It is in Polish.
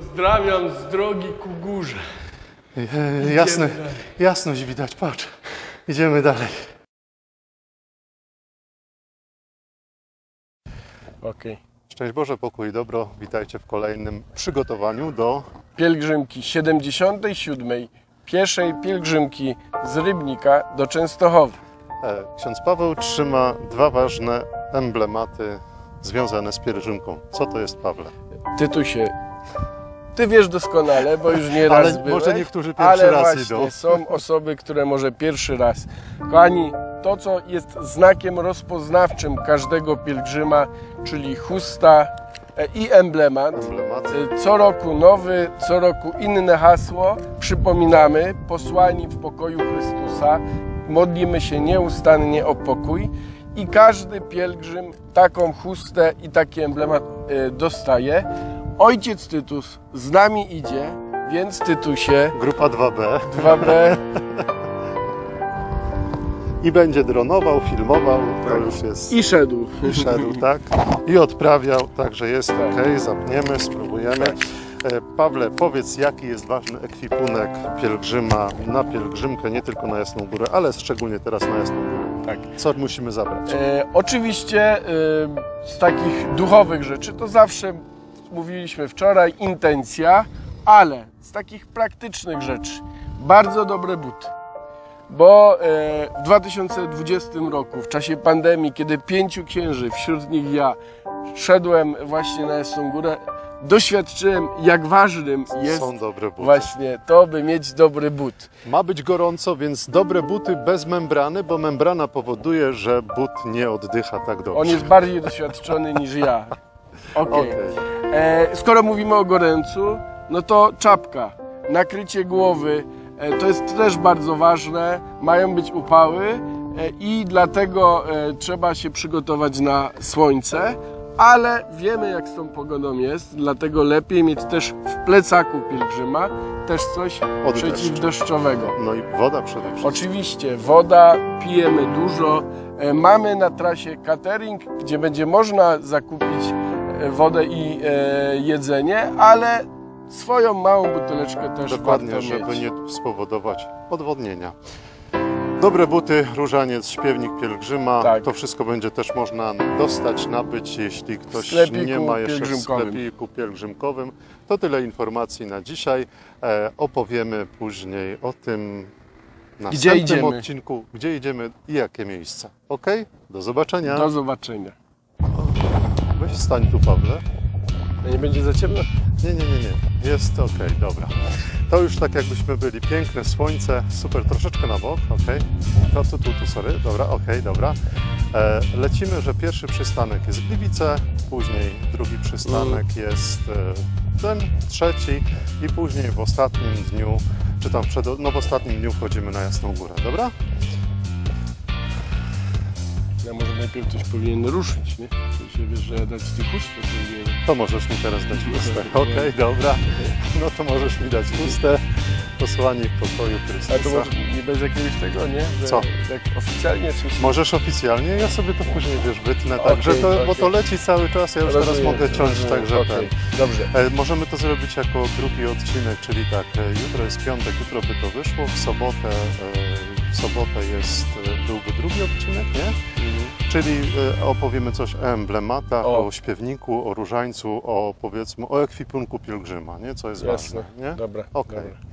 Pozdrawiam z drogi ku górze. E, jasne, dalej. jasność widać, patrz. Idziemy dalej. Okej. Szczęść Boże, pokój i dobro. Witajcie w kolejnym przygotowaniu do... Pielgrzymki 77. Pieszej pielgrzymki z Rybnika do Częstochowy. E, Ksiądz Paweł trzyma dwa ważne emblematy związane z pielgrzymką. Co to jest, Pawle? Tytusie, ty wiesz doskonale, bo już nie raz byłeś. może niektórzy pierwszy ale raz właśnie idą. są osoby, które może pierwszy raz. Kochani, to co jest znakiem rozpoznawczym każdego pielgrzyma, czyli chusta e, i emblemat. Emblemat. E, Co roku nowy, co roku inne hasło. Przypominamy, posłani w pokoju Chrystusa, modlimy się nieustannie o pokój i każdy pielgrzym taką chustę i taki emblemat e, dostaje. Ojciec Tytus z nami idzie, więc Tytusie Grupa 2B. 2B I będzie dronował, filmował, to już jest... i szedł. I szedł, tak? I odprawiał, także jest Tak. ok, zapniemy, spróbujemy. E, Pawle, powiedz, jaki jest ważny ekwipunek pielgrzyma na pielgrzymkę, nie tylko na Jasną Górę, ale szczególnie teraz na Jasną Górę. Tak. Co musimy zabrać? E, oczywiście e, z takich duchowych rzeczy to zawsze mówiliśmy wczoraj intencja, ale z takich praktycznych rzeczy bardzo dobre buty. Bo e, w 2020 roku, w czasie pandemii, kiedy pięciu księży, wśród nich ja, szedłem właśnie na Jasną Górę, doświadczyłem, jak ważnym jest Są dobre buty. właśnie to, by mieć dobry but. Ma być gorąco, więc dobre buty bez membrany, bo membrana powoduje, że but nie oddycha tak dobrze. On jest bardziej doświadczony niż ja. Okej. Okej. E, skoro mówimy o goręcu, no to czapka, nakrycie głowy, e, to jest też bardzo ważne. Mają być upały e, i dlatego e, trzeba się przygotować na słońce, ale wiemy jak z tą pogodą jest, dlatego lepiej mieć też w plecaku pielgrzyma też coś Od przeciwdeszczowego. No i woda przede wszystkim. Oczywiście, woda, pijemy dużo. E, Mamy na trasie catering, gdzie będzie można zakupić wodę i e, jedzenie, ale swoją małą buteleczkę też Dokładnie, żeby mieć. nie spowodować odwodnienia. Dobre buty, różaniec, śpiewnik pielgrzyma. Tak. To wszystko będzie też można dostać, nabyć, jeśli ktoś nie ma jeszcze w sklepiku pielgrzymkowym. To tyle informacji na dzisiaj. E, opowiemy później o tym następnym idziemy? odcinku, gdzie idziemy i jakie miejsca. Ok? Do zobaczenia. Do zobaczenia. Weź stań tu, Pawle. Nie będzie za ciemno? Nie, nie, nie, nie. Jest ok, dobra. To już tak jakbyśmy byli. Piękne słońce, super, troszeczkę na bok, ok. To tu, tu, tu, sorry, dobra, ok, dobra. E, lecimy, że pierwszy przystanek jest Gliwice, później drugi przystanek jest e, ten, trzeci i później w ostatnim dniu, czy tam przed, no w ostatnim dniu wchodzimy na Jasną Górę, dobra? Ja może najpierw coś powinien ruszyć, nie? W sensie, wiesz, że ja dać ci chustę. To możesz mi teraz dać chustę. Okej, dobra. No to możesz mi dać chustę. Posłanie pokoju Chrystusa. Ale to może nie bez jakiegoś tego, nie? Że Co? Tak oficjalnie coś... Możesz oficjalnie, ja sobie to później wiesz, wytnę, Okej, także to, bo okej. to leci cały czas, ja już teraz Rozumiem, mogę ciąć, rozumiem, także okej. ten. Dobrze. E, możemy to zrobić jako drugi odcinek, czyli tak, e, jutro jest piątek, jutro by to wyszło, w sobotę, e, w sobotę jest, e, byłby drugi odcinek, nie? Czyli e, opowiemy coś o emblematach, O. o, śpiewniku, o różańcu, o powiedzmy, o ekwipunku pielgrzyma, nie? Co jest Jasne. ważne, nie? Dobra. Okej. dobra.